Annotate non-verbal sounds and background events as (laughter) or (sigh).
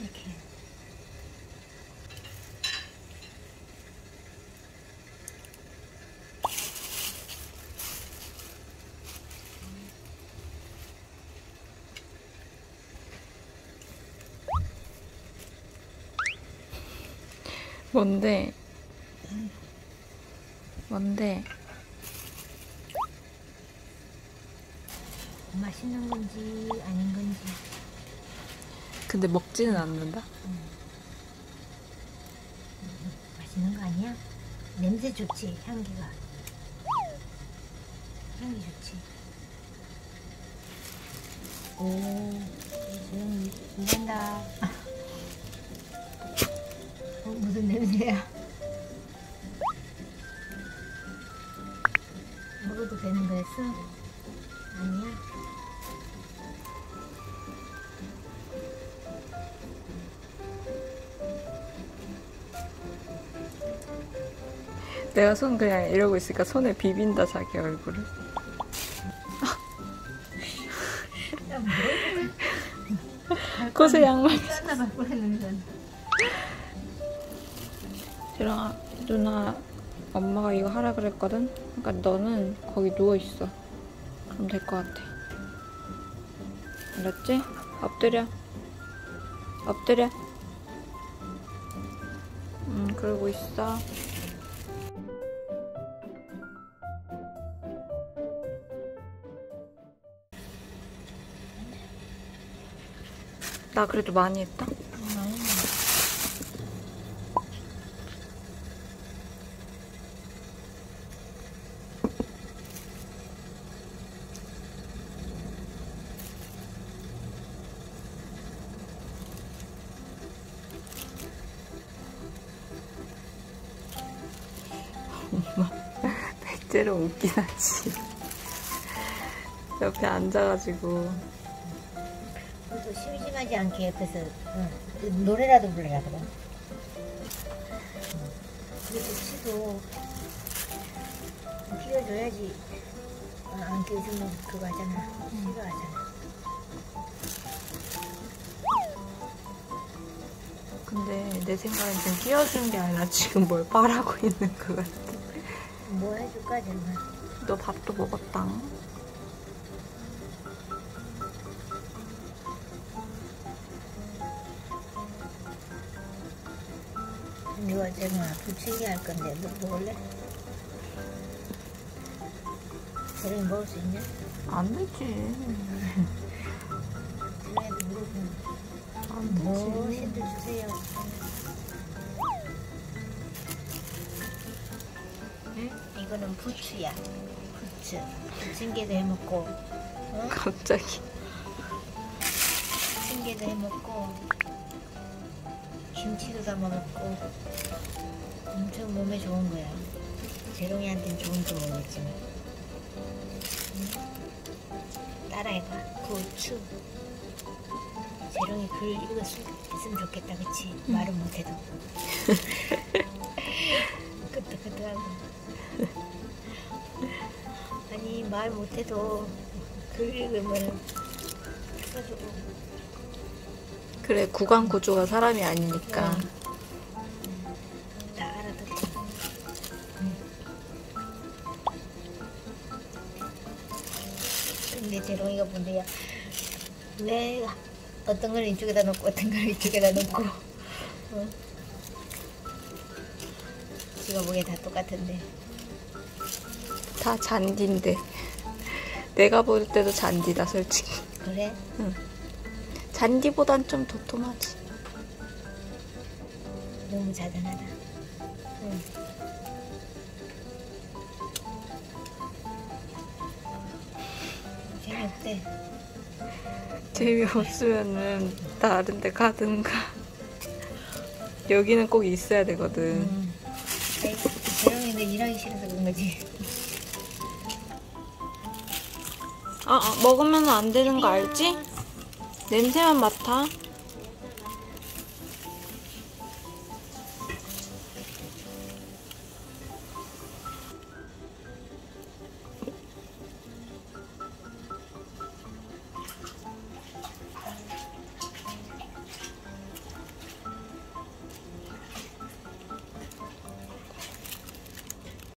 이렇게 뭔데? 뭔데? 맛있는 건지 아닌 건지 근데 먹지는 않는다? 맛있는 거 아니야? 냄새 좋지 향기가 향기 좋지 오 이간다 어, 무슨 냄새야 먹어도 되는 거였어? 내가 손 그냥 이러고 있으니까 손에 비빈다 자기 얼굴을. (laughs) 곳에 양말. 지랑아, 누나 엄마가 이거 하라 그랬거든? 그러니까 너는 거기 누워있어. 그럼 될 것 같아. 알았지? 엎드려. 엎드려. 응, 그러고 있어. 나 그래도 많이 했다. 엄마 (laughs) 백제로 웃긴 하지. 옆에 앉아가지고 그래도 심심하지 않게 옆에서 응, 노래라도 불러라 그럼 그래도 치도 끼워줘야지. 아, 안 끼워주면 그거 하잖아. 싫어하잖아. 근데 내 생각엔 지금 끼워준 게 아니라 지금 뭘 빨아고 있는 것 같아. 뭐 해줄까 정말? 너 밥도 먹었다. 정말 부치기 할 건데 너 먹을래? 저녁에 먹을 수 있냐? 안 되지. 안뭐 되지. 신들 주세요 응? 이거는 부추야 부추 부침개도 해먹고 어? 갑자기. 부침개도 해먹고 김치도 담아 먹고 엄청 몸에 좋은 거야. 재롱이한테는 좋은 거 먹었지만 응? 따라해봐. 고추. 재롱이 글 읽었으면 좋겠다 그치? 말은 못해도. (laughs) 끄떡끄떡하고. 아니 말 못해도 글 읽으면 써주고 그래, 구강 구조가 사람이 아니니까. 근데 재롱이가 본데야 왜 어떤 걸 이쪽에다 놓고 어떤 걸 이쪽에다 놓고 어? 지가 보기에 다 똑같은데 다 잔디인데. 내가 볼 때도 잔디다, 솔직히. 그래? 잔디보단 좀 도톰하지. 너무 자잘하다 응. 재미없대 재미없으면은 다른 데 가든가. 여기는 꼭 있어야 되거든. 음. 재롱이는 일하기 싫어서 그런 거지 아, 아, 먹으면 안 되는 거 알지? 냄새만 맡아.